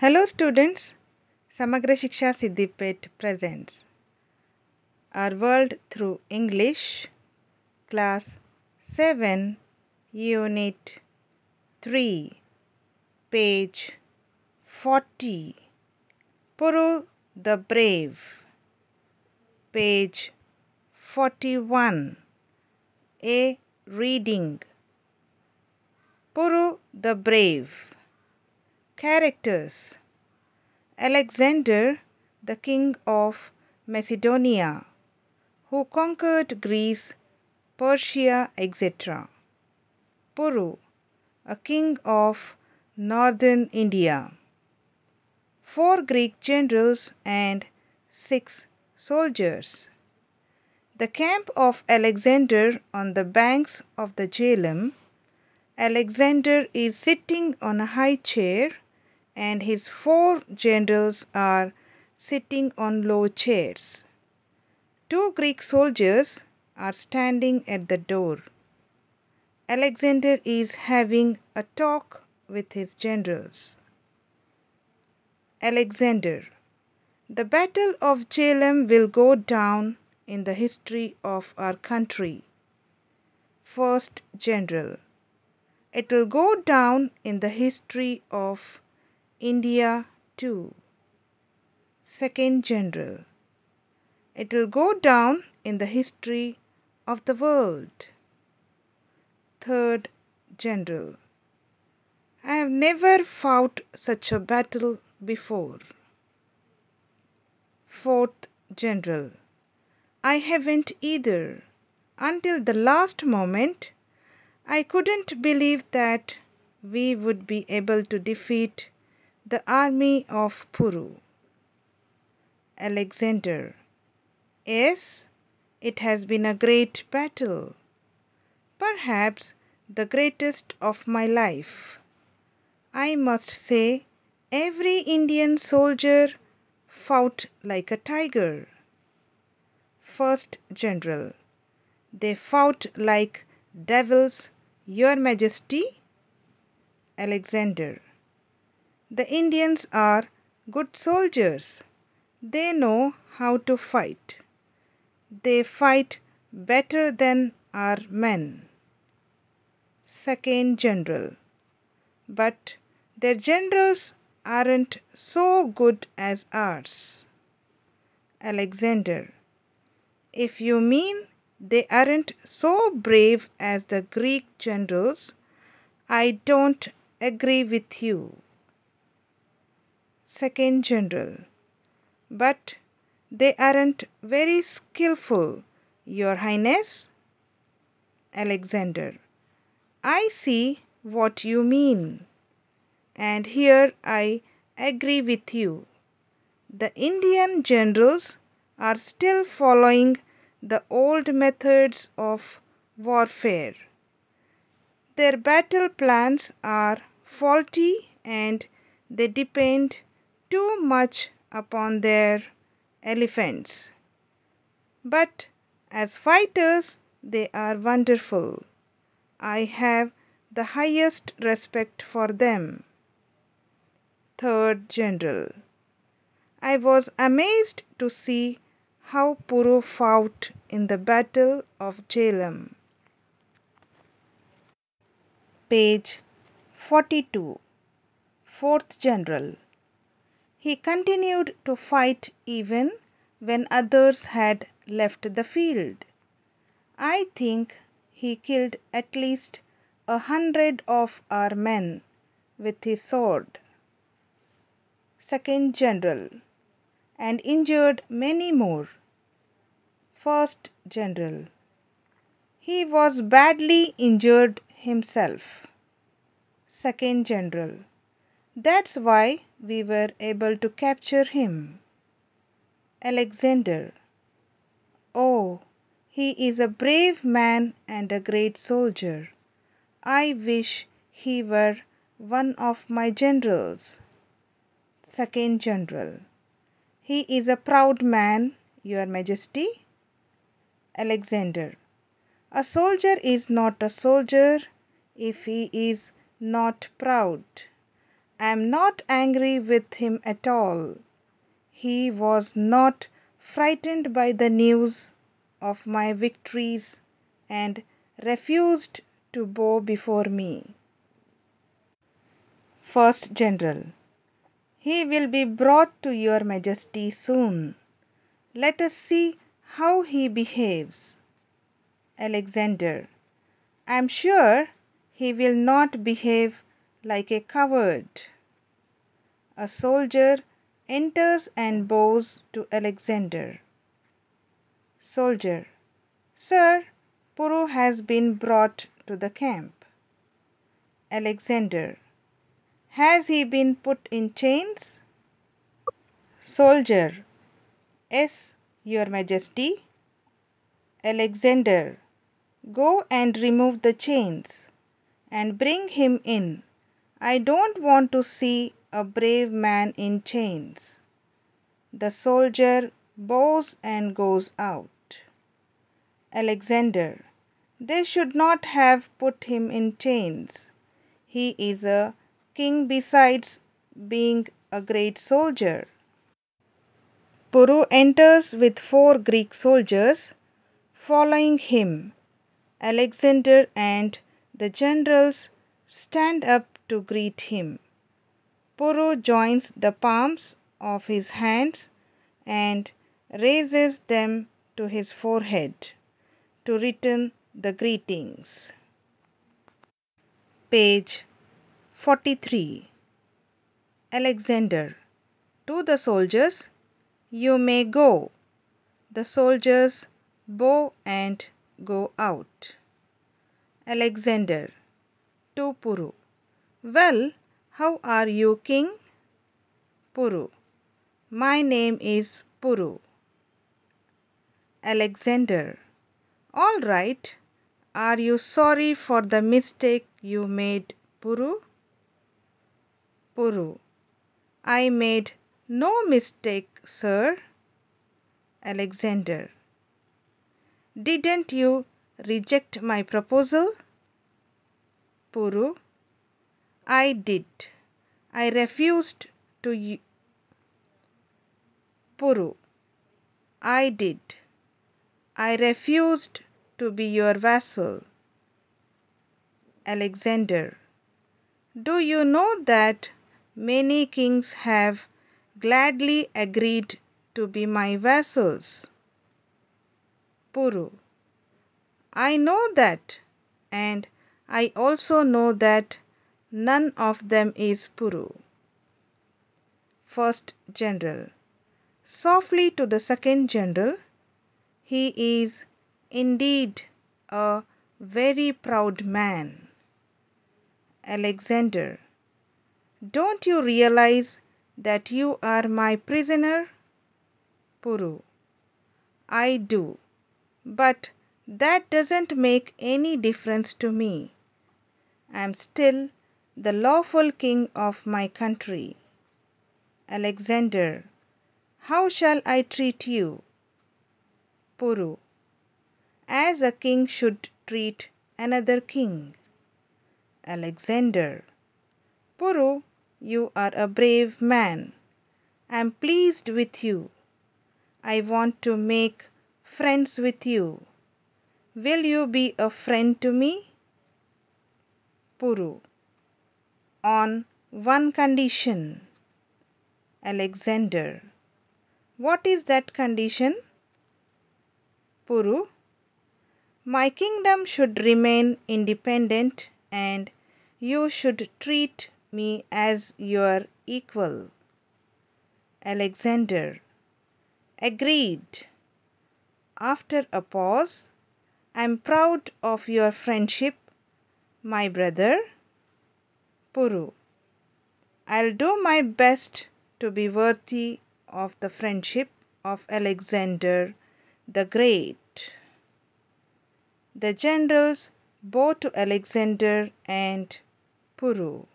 Hello students, Samagra Shiksha Siddipet presents Our World Through English, Class 7, Unit 3, page 40. Puru the Brave, page 41. A reading. Puru the Brave. Characters Alexander, the king of Macedonia, who conquered Greece, Persia, etc. Puru, a king of northern India. Four Greek generals and six soldiers. The camp of Alexander on the banks of the Jhelum. Alexander is sitting on a high chair and his four generals are sitting on low chairs. Two Greek soldiers are standing at the door. Alexander is having a talk with his generals. Alexander The Battle of Jhelum will go down in the history of our country. First General It will go down in the history of India too. Second General It will go down in the history of the world. Third General I have never fought such a battle before. Fourth General I haven't either. Until the last moment, I couldn't believe that we would be able to defeat the army of Puru. Alexander Yes, it has been a great battle. Perhaps the greatest of my life. I must say, every Indian soldier fought like a tiger. First General They fought like devils, Your Majesty. Alexander The Indians are good soldiers. They know how to fight. They fight better than our men. Second General But their generals aren't so good as ours. Alexander If you mean they aren't so brave as the Greek generals, I don't agree with you. Second General But they aren't very skillful, Your Highness. Alexander I see what you mean, and here I agree with you. The Indian generals are still following the old methods of warfare. Their battle plans are faulty and they depend too much upon their elephants. But as fighters, they are wonderful. I have the highest respect for them. Third General I was amazed to see how Puru fought in the Battle of Jhelum. Page 42 Fourth General He continued to fight even when others had left the field. I think he killed at least a hundred of our men with his sword. Second General and injured many more. First General He was badly injured himself. Second General That's why we were able to capture him. Alexander Oh, he is a brave man and a great soldier. I wish he were one of my generals. Second General He is a proud man, Your Majesty. Alexander A soldier is not a soldier if he is not proud. I am not angry with him at all. He was not frightened by the news of my victories and refused to bow before me. First General. He will be brought to your majesty soon. Let us see how he behaves. Alexander. I am sure he will not behave like a coward. A soldier enters and bows to Alexander. Soldier. Sir, Puru has been brought to the camp. Alexander. Has he been put in chains? Soldier. Yes, your majesty. Alexander. Go and remove the chains and bring him in. I don't want to see a brave man in chains. The soldier bows and goes out. Alexander. They should not have put him in chains. He is a king besides being a great soldier. Puru enters with four Greek soldiers following him. Alexander and the generals stand up to greet him. Puru joins the palms of his hands and raises them to his forehead to return the greetings. Page 43 Alexander To the soldiers, you may go. The soldiers bow and go out. Alexander to Puru. Well, how are you, king? Puru. My name is Puru. Alexander. All right. Are you sorry for the mistake you made, Puru? Puru. I made no mistake, sir. Alexander. Didn't you reject my proposal? Puru. I did. I refused to you. Puru. I did. I refused to be your vassal. Alexander. Do you know that many kings have gladly agreed to be my vassals? Puru. I know that, and I also know that none of them is Puru. First General. Softly to the second General. He is indeed a very proud man. Alexander. Don't you realize that you are my prisoner? Puru. I do. But that doesn't make any difference to me. I am still the lawful king of my country. Alexander. How shall I treat you? Puru. As a king should treat another king. Alexander. Puru, you are a brave man. I am pleased with you. I want to make friends with you. Will you be a friend to me? Puru. On one condition. Alexander. What is that condition? Puru. My kingdom should remain independent and you should treat me as your equal. Alexander. Agreed. After a pause, I am proud of your friendship, my brother. Puru. I'll do my best to be worthy of the friendship of Alexander the Great. The generals bow to Alexander and Puru.